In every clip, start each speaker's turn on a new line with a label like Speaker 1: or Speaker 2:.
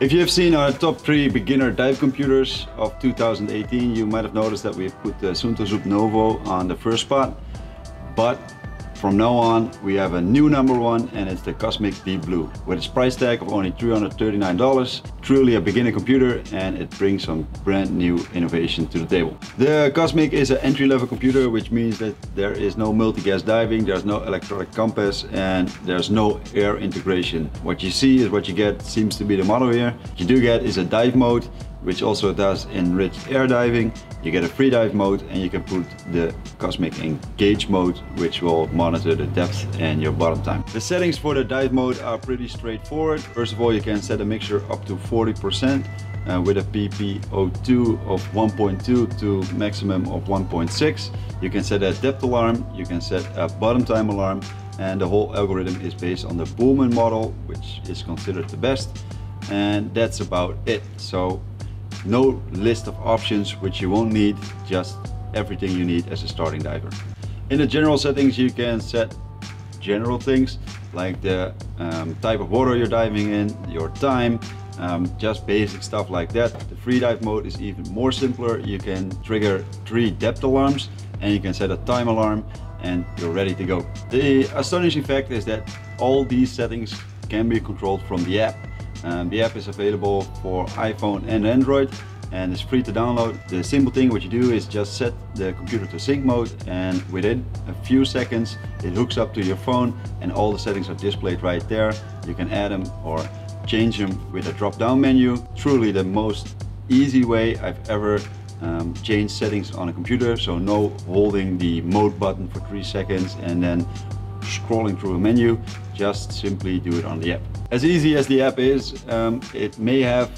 Speaker 1: If you have seen our top three beginner dive computers of 2018, you might have noticed that we've put uh, the Suunto Novo on the first spot. But from now on, we have a new number one and it's the Cosmiq Deep Blue. With its price tag of only $339, truly a beginner computer and it brings some brand new innovation to the table. The Cosmiq is an entry-level computer, which means that there is no multi-gas diving, there's no electronic compass and there's no air integration. What you see is what you get, seems to be the model here. What you do get is a dive mode which also does enriched air diving. You get a free dive mode and you can put the Cosmiq Engage mode, which will monitor the depth and your bottom time. The settings for the dive mode are pretty straightforward. First of all, you can set a mixture up to 40% uh, with a PPO2 of 1.2 to maximum of 1.6. You can set a depth alarm, you can set a bottom time alarm, and the whole algorithm is based on the Bühlmann model, which is considered the best. And that's about it. So no list of options which you won't need, just everything you need as a starting diver. In the general settings you can set general things like the um, type of water you're diving in, your time, um, just basic stuff like that. The free dive mode is even more simpler. You can trigger three depth alarms and you can set a time alarm and you're ready to go. The astonishing fact is that all these settings can be controlled from the app. Um, the app is available for iPhone and Android and it's free to download. The simple thing what you do is just set the computer to sync mode and within a few seconds it hooks up to your phone and all the settings are displayed right there. You can add them or change them with a drop down menu. Truly the most easy way I've ever um, changed settings on a computer. So no holding the mode button for three seconds and then scrolling through a menu. Just simply do it on the app. As easy as the app is, um, it may have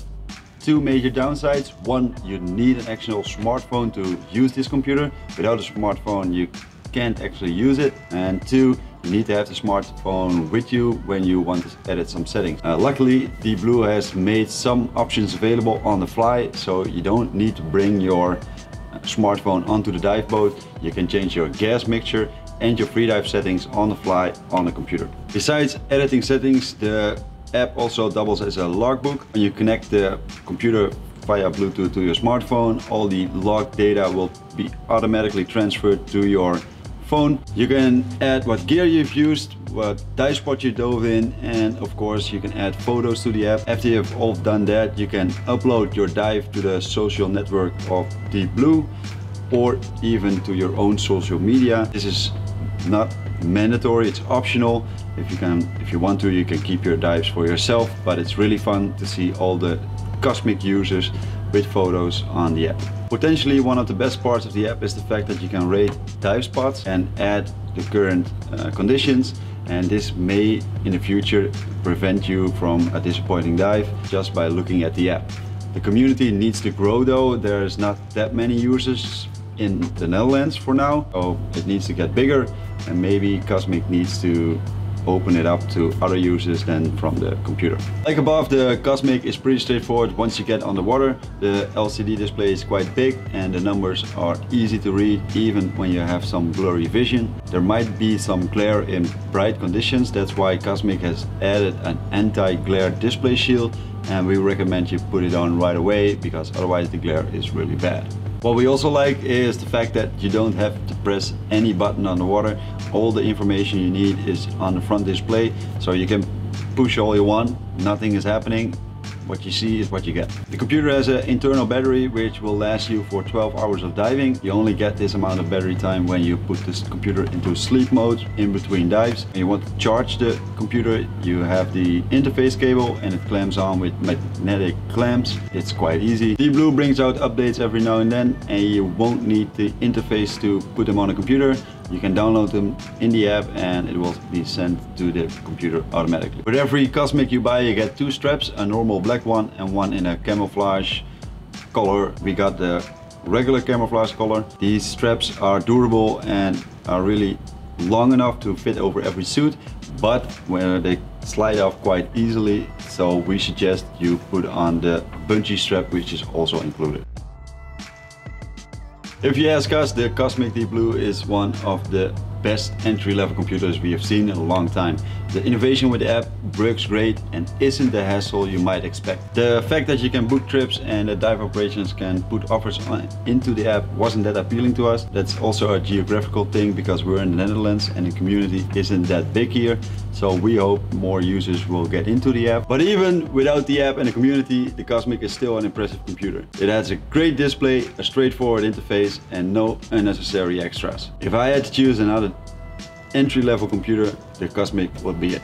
Speaker 1: two major downsides. One, you need an actual smartphone to use this computer. Without a smartphone, you can't actually use it. And two, you need to have the smartphone with you when you want to edit some settings. Uh, luckily, Deepblu has made some options available on the fly, so you don't need to bring your uh, smartphone onto the dive boat. You can change your gas mixture and your free dive settings on the fly on the computer. Besides editing settings, the app also doubles as a logbook. When you connect the computer via Bluetooth to your smartphone, all the log data will be automatically transferred to your phone. You can add what gear you've used, what dive spot you dove in, and of course you can add photos to the app. After you've all done that, you can upload your dive to the social network of Deepblu or even to your own social media. This is not mandatory, it's optional. If you can, if you want to, you can keep your dives for yourself, but it's really fun to see all the Cosmiq users with photos on the app. Potentially one of the best parts of the app is the fact that you can rate dive spots and add the current uh, conditions and this may in the future prevent you from a disappointing dive just by looking at the app. The community needs to grow though, there's not that many users in the Netherlands for now, so it needs to get bigger and maybe Cosmiq needs to open it up to other users than from the computer. Like above, the Cosmiq is pretty straightforward once you get on the water. The LCD display is quite big and the numbers are easy to read even when you have some blurry vision. There might be some glare in bright conditions, that's why Cosmiq has added an anti-glare display shield and we recommend you put it on right away because otherwise the glare is really bad. What we also like is the fact that you don't have to press any button on the water. All the information you need is on the front display, so you can push all you want, nothing is happening, what you see is what you get. The computer has an internal battery which will last you for 12 hours of diving. You only get this amount of battery time when you put this computer into sleep mode in between dives. When you want to charge the computer, you have the interface cable and it clamps on with magnetic clamps. It's quite easy. Deepblu brings out updates every now and then and you won't need the interface to put them on a computer. You can download them in the app and it will be sent to the computer automatically. With every Cosmiq you buy, you get two straps, a normal black one and one in a camouflage color. We got the regular camouflage color. These straps are durable and are really long enough to fit over every suit, but when they slide off quite easily, so we suggest you put on the bungee strap, which is also included. If you ask us, the Cosmiq Deep Blue is one of the best entry-level computers we have seen in a long time. The innovation with the app works great and isn't the hassle you might expect. The fact that you can book trips and the dive operations can put offers on, into the app wasn't that appealing to us. That's also a geographical thing because we're in the Netherlands and the community isn't that big here. So we hope more users will get into the app. But even without the app and the community, the Cosmiq is still an impressive computer. It has a great display, a straightforward interface and no unnecessary extras. If I had to choose another entry-level computer, the Cosmiq would be it.